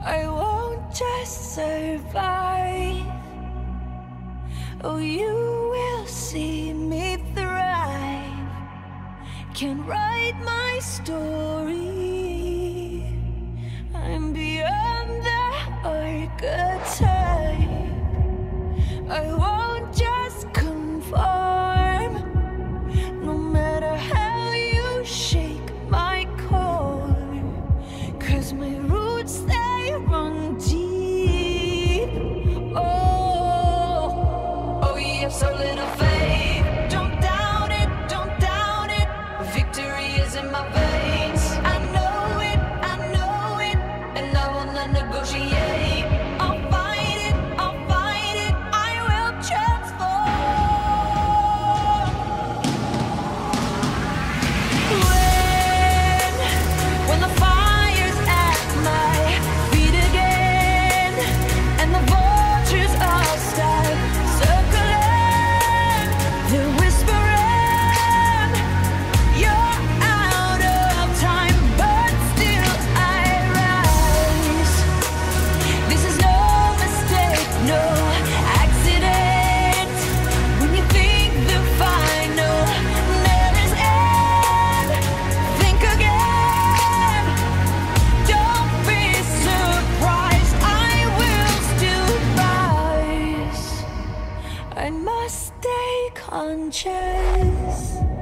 I won't just survive. Oh, you will see me thrive. Can write my story. I'm beyond the archetype. I won't have little must stay conscious.